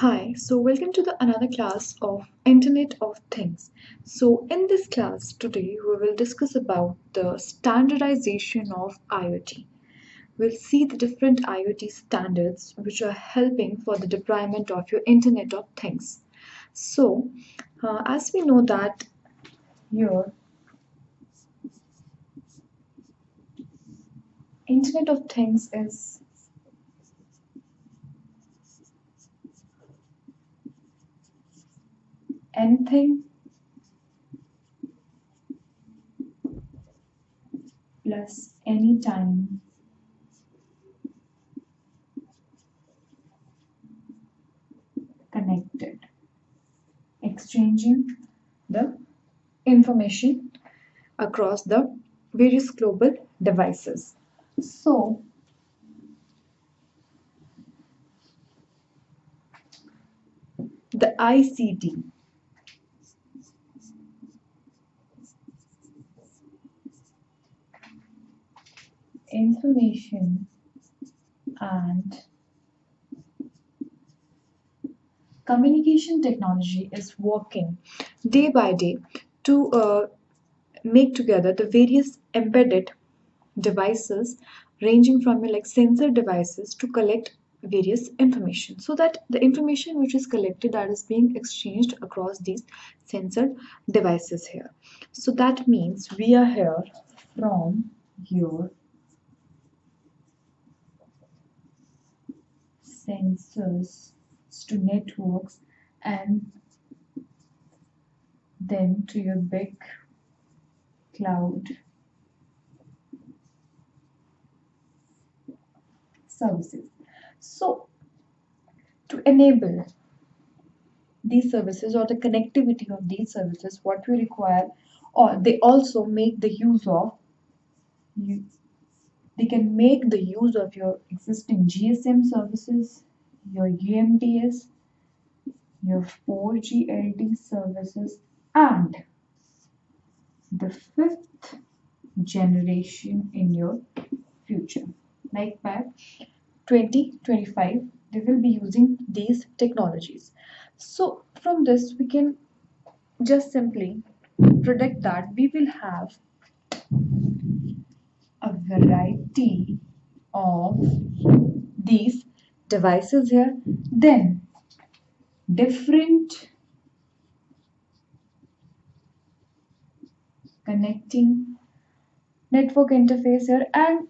Hi, so welcome to the another class of Internet of Things. So in this class today we will discuss about the standardization of IoT. We'll see the different IoT standards which are helping for the deployment of your Internet of Things. So uh, as we know that your Internet of Things is anything? Plus any time. Connected. Exchanging the information across the various global devices. So the ICT and communication technology is working day by day to uh, make together the various embedded devices ranging from like sensor devices to collect various information. So that the information which is collected that is being exchanged across these sensor devices here. So that means we are here from your sensors to networks and then to your big cloud services. So, to enable these services or the connectivity of these services, what we require, or they also make the use of you, they can make the use of your existing GSM services, your UMTS, your 4G LTE services, and the fifth generation in your future. Like by 2025, they will be using these technologies. So, from this, we can just simply predict that we will have a variety of these devices here then different connecting network interface here and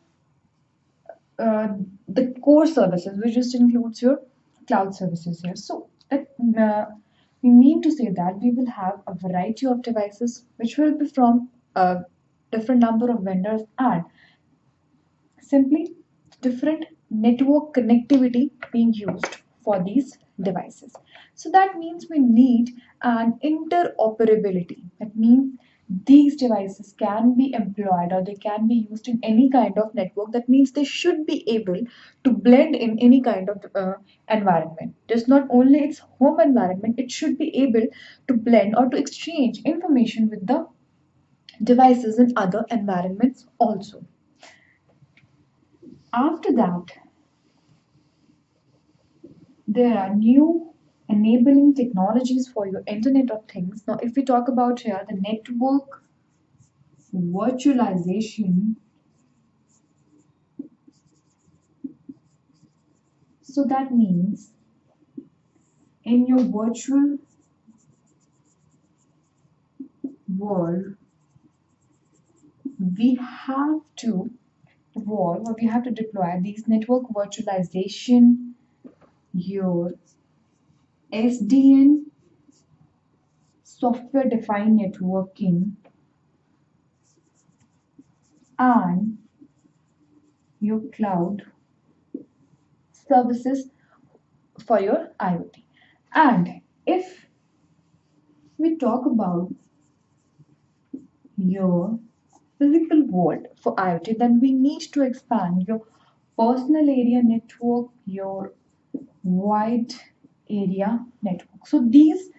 uh, the core services which just includes your cloud services here. So that uh, we mean to say that we will have a variety of devices which will be from a different number of vendors and simply different network connectivity being used for these devices. So that means we need an interoperability. That means these devices can be employed or they can be used in any kind of network. That means they should be able to blend in any kind of uh, environment. Just not only its home environment, it should be able to blend or to exchange information with the devices in other environments also. After that, there are new enabling technologies for your Internet of Things. Now, if we talk about here the network virtualization, so that means in your virtual world, we have to evolve or we have to deploy these network virtualization, your SDN, software defined networking, and your cloud services for your IoT. And if we talk about your physical world for IoT, then we need to expand your personal area network, your wide area network. So these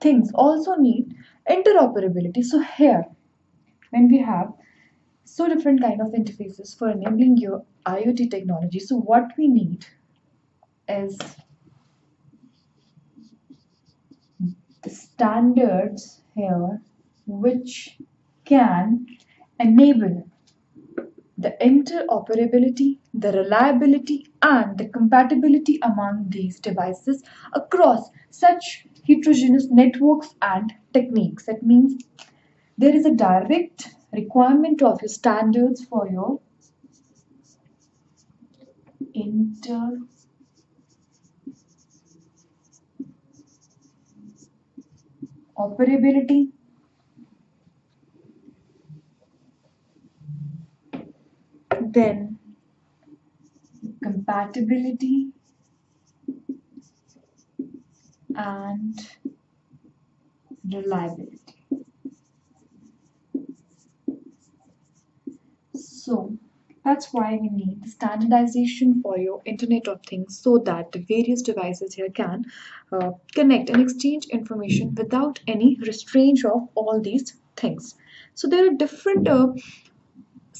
things also need interoperability. So here, when we have so different kind of interfaces for enabling your IoT technology, so what we need is standards here which can enable the interoperability, the reliability, and the compatibility among these devices across such heterogeneous networks and techniques. That means there is a direct requirement of your standards for your inter operability then compatibility and reliability. So that's why we need standardization for your Internet of Things so that the various devices here can uh, connect and exchange information without any restraint of all these things. So there are different uh,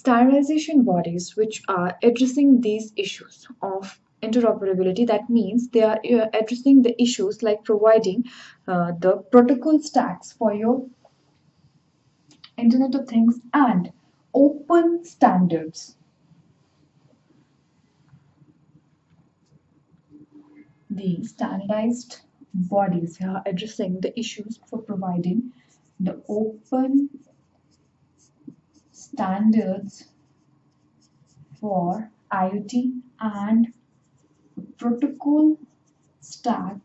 standardization bodies which are addressing these issues of interoperability. That means they are uh, addressing the issues like providing uh, the protocol stacks for your internet of things and open standards. The standardized bodies are addressing the issues for providing the open standards for IoT and protocol stack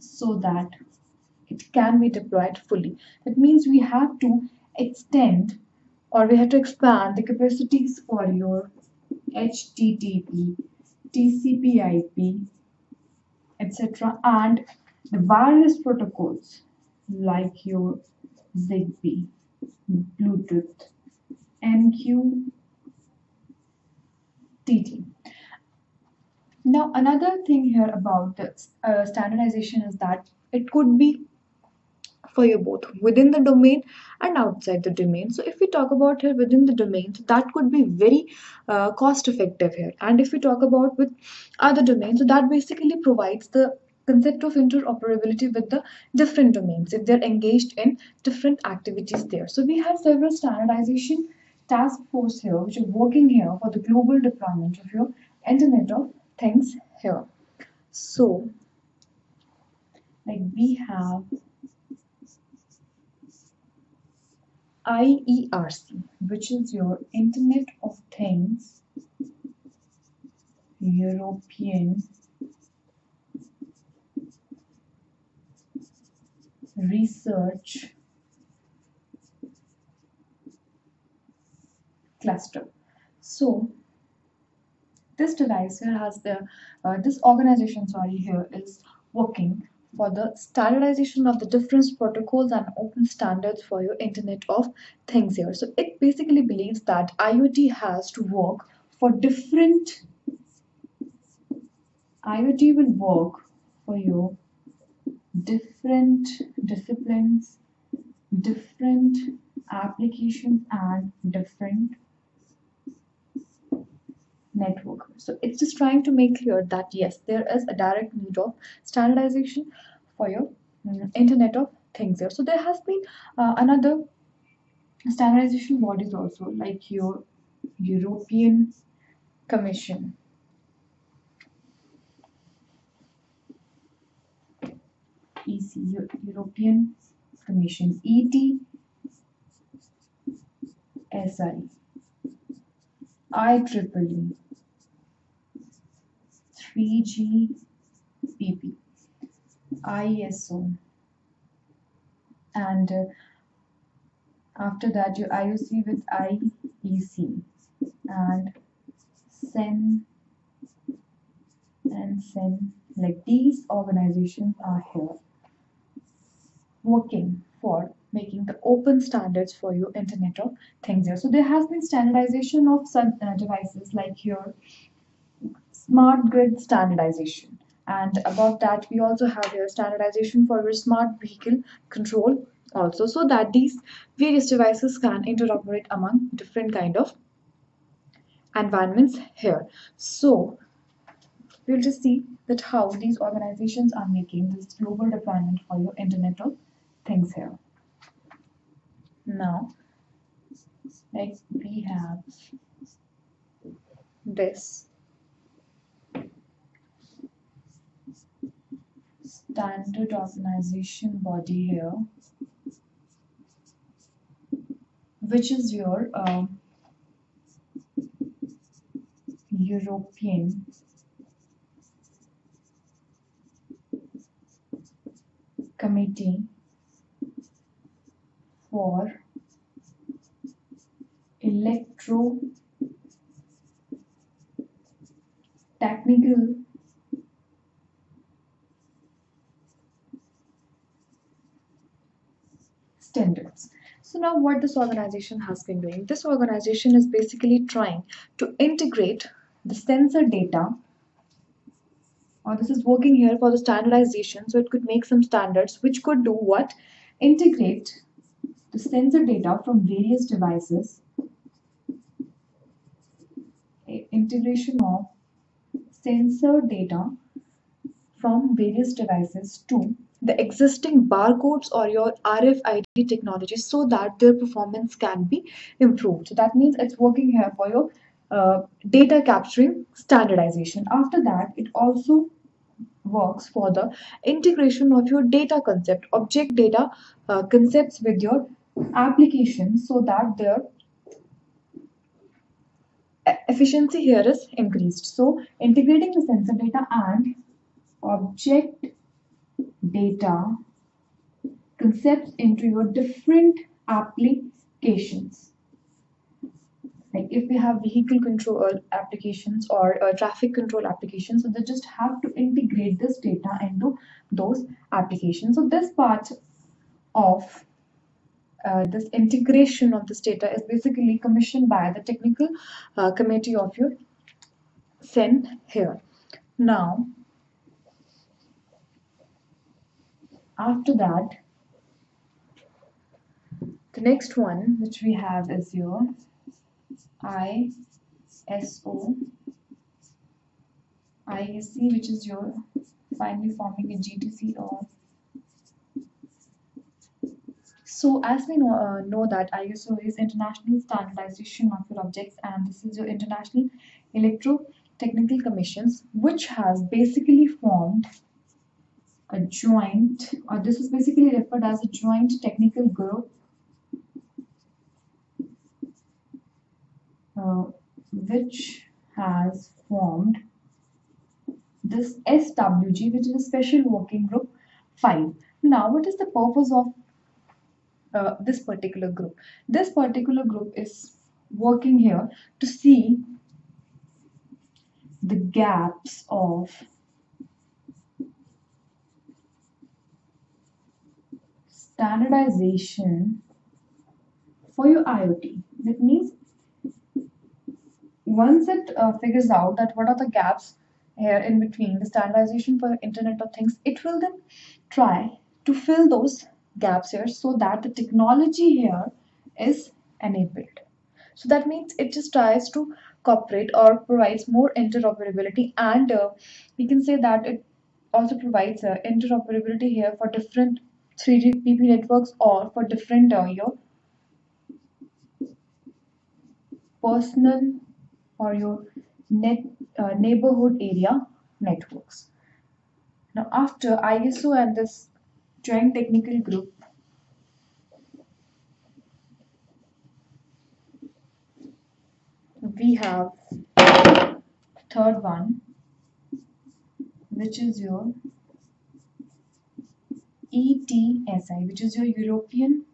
so that it can be deployed fully. That means we have to extend or we have to expand the capacities for your HTTP, TCP/IP, etc. and the wireless protocols like your Zigbee, Bluetooth, MQTT. Now, another thing here about the uh, standardization is that it could be for you both within the domain and outside the domain. So, if we talk about here within the domain, so that could be very uh, cost effective here. And if we talk about with other domains, so that basically provides the concept of interoperability with the different domains if they're engaged in different activities there. So, we have several standardization task force here which are working here for the global deployment of your Internet of Things here. So, like we have IERC, which is your Internet of Things European Research Cluster. So this device here has the uh, this organization sorry here is working for the standardization of the different protocols and open standards for your internet of things here so it basically believes that iot has to work for different iot will work for your different disciplines different applications and different network. So it's just trying to make clear that yes, there is a direct need of standardization for your um, Internet of Things here. So there has been uh, another standardization bodies also like your European Commission. EC, European Commission, ET, IEEE, 3GPP, ISO, and uh, after that your IOC with IEC and CEN and CEN like these organizations are here working for making the open standards for your internet of things here. So there has been standardization of some uh, devices like your smart grid standardization. And above that, we also have your standardization for your smart vehicle control also so that these various devices can interoperate among different kind of environments here. So we'll just see that how these organizations are making this global deployment for your Internet of things here. Now, like we have this standard organization body here which is your um, European Committee for Electro Technical Standards. So now what this organization has been doing, this organization is basically trying to integrate the sensor data or this is working here for the standardization so it could make some standards which could do what integrate the sensor data from various devices integration of sensor data from various devices to the existing barcodes or your RFID technology so that their performance can be improved. So that means it's working here for your uh, data capturing standardization. After that, it also works for the integration of your data concept, object data uh, concepts with your application so that their efficiency here is increased. So integrating the sensor data and object data concepts into your different applications. Like if we have vehicle control applications or uh, traffic control applications so they just have to integrate this data into those applications. So this part of uh, this integration of this data is basically commissioned by the technical uh, committee of your CEN here. Now after that the next one which we have is your ISO ISC which is your finally forming a GTC or so as we know, uh, know that ISO is International Standardization of Your Objects and this is your International Electrotechnical Commissions which has basically formed a joint or this is basically referred as a joint technical group uh, which has formed this SWG which is a special working group 5. Now what is the purpose of uh, this particular group? This particular group is working here to see the gaps of standardization for your IoT. That means once it uh, figures out that what are the gaps here in between the standardization for Internet of Things, it will then try to fill those gaps here so that the technology here is enabled. So that means it just tries to cooperate or provides more interoperability and uh, we can say that it also provides uh, interoperability here for different 3GPP networks or for different uh, your personal or your net uh, neighborhood area networks. Now after ISO and this joint technical group we have third one which is your ETSI which is your European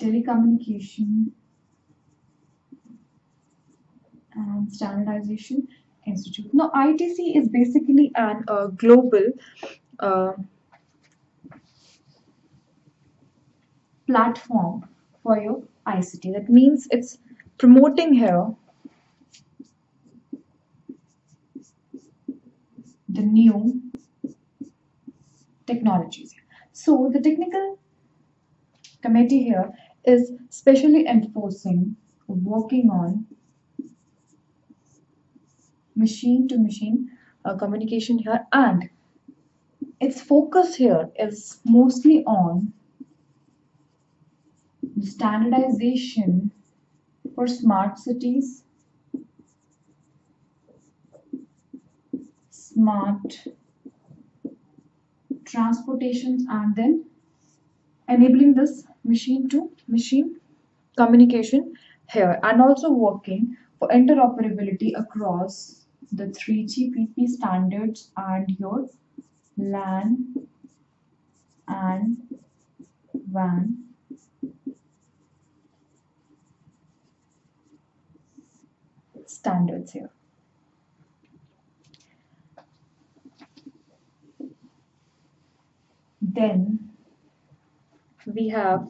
Telecommunication and Standardization Institute. Now ITC is basically an uh, global uh, platform for your ICT. That means it's promoting here the new technologies. So the technical committee here is specially enforcing working on machine to machine uh, communication here and its focus here is mostly on standardization for smart cities, smart transportations, and then enabling this machine to machine communication here and also working for interoperability across the 3GPP standards and your LAN and WAN standards here. Then we have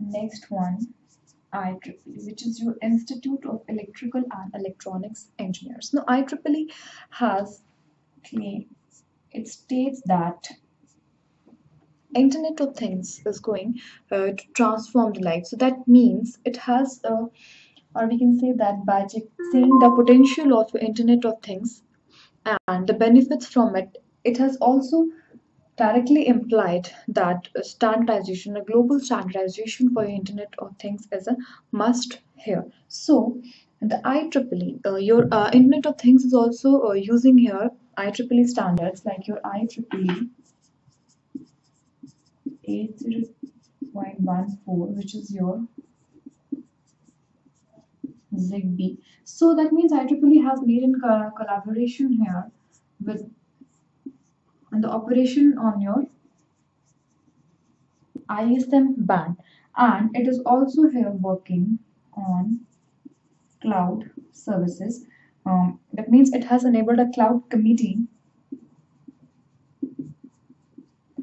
next one IEEE, which is your Institute of Electrical and Electronics Engineers. Now IEEE has it states that Internet of Things is going uh, to transform the life. So that means it has a or we can say that by seeing the potential of Internet of Things and the benefits from it, it has also directly implied that standardization, a global standardization for Internet of Things is a must here. So the IEEE, uh, your uh, Internet of Things is also uh, using here IEEE standards like your IEEE 80.14, which is your Zigbee. So that means IEEE has made in co collaboration here with and the operation on your ISM band and it is also here working on cloud services. Um, that means it has enabled a cloud committee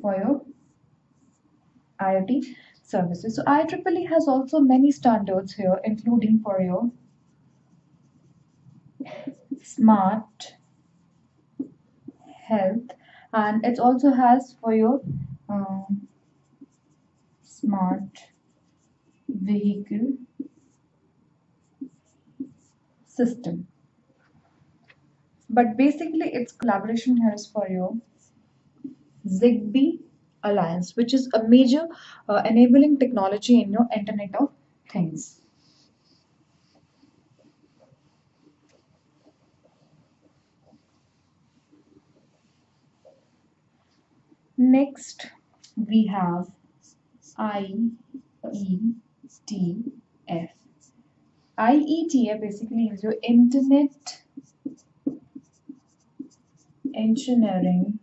for your IoT services. So IEEE has also many standards here, including for your smart health and it also has for your um, smart vehicle system. But basically its collaboration here is for your zigbee alliance which is a major uh, enabling technology in your internet of things Next, we have IETF. IETF basically is your Internet Engineering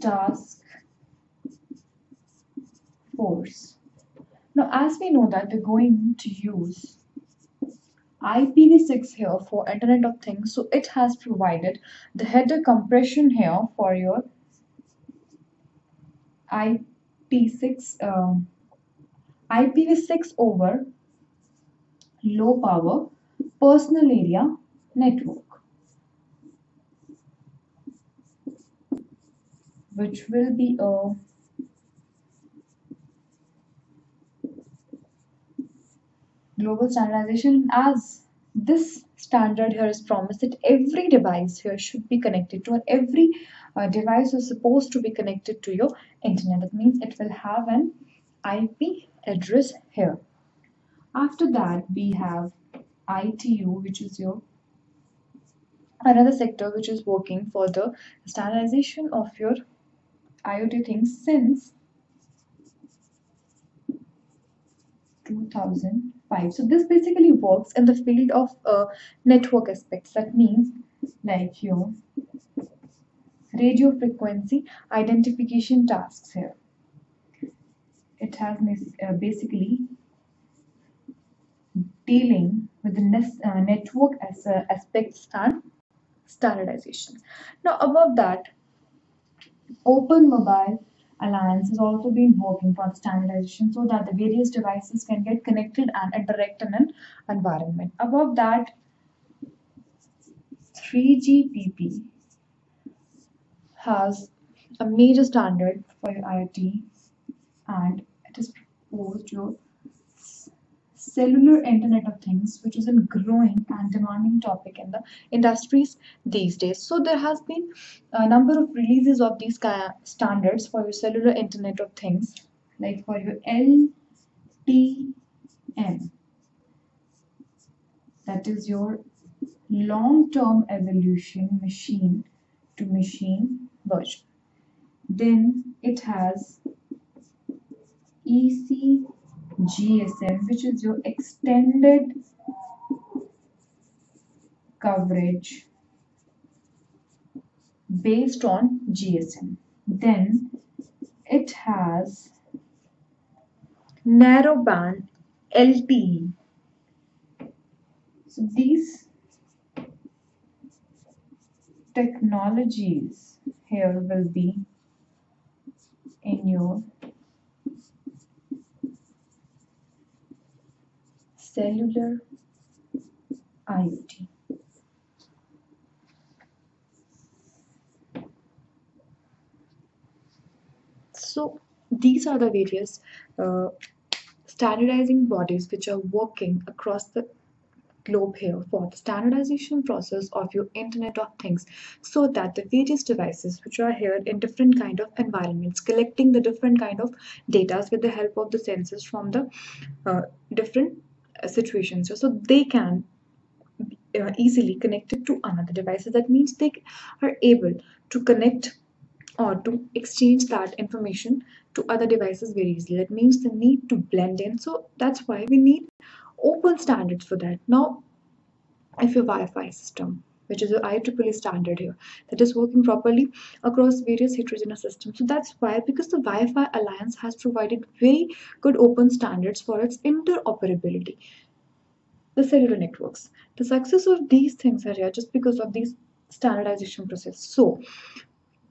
Task Force. Now, as we know that we're going to use IPv6 here for Internet of Things. So it has provided the header compression here for your IP6 um, IPv6 over low power personal area network which will be a global standardization as this standard here is promised that every device here should be connected to and every uh, device is supposed to be connected to your internet. That means it will have an ip address here. After that we have itu which is your another sector which is working for the standardization of your iot things since 2005. So this basically works in the field of uh, network aspects. That means like your radio frequency identification tasks here. It has uh, basically dealing with the uh, network as uh, aspects and standardization. Now above that, open mobile Alliance has also been working for standardization so that the various devices can get connected and interact in an environment. Above that, 3GPP has a major standard for IoT and it is proposed to cellular internet of things which is a growing and demanding topic in the industries these days. So there has been a number of releases of these standards for your cellular internet of things like for your LTM that is your long-term evolution machine to machine version. Then it has ECGSM, which is your extended coverage based on GSM. Then it has narrowband LTE. So these technologies here will be in your cellular IoT. So these are the various uh, standardizing bodies which are working across the globe here for the standardization process of your internet of things so that the various devices which are here in different kind of environments collecting the different kind of data with the help of the sensors from the uh, different situations. So they can uh, easily connect it to another devices. That means they are able to connect or to exchange that information to other devices very easily. That means the need to blend in. So that's why we need open standards for that. Now, if your Wi-Fi system, which is the IEEE standard here, that is working properly across various heterogeneous systems. So that's why, because the Wi-Fi Alliance has provided very good open standards for its interoperability. The cellular networks. The success of these things are here just because of these standardization process. So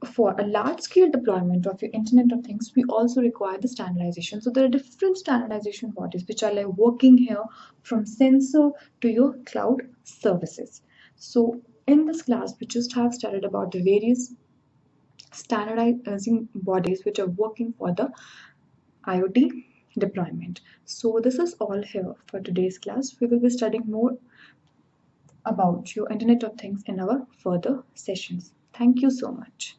for a large scale deployment of your internet of things we also require the standardization so there are different standardization bodies which are like working here from sensor to your cloud services so in this class we just have studied about the various standardizing bodies which are working for the iot deployment. So this is all here for today's class. We will be studying more about your internet of things in our further sessions. Thank you so much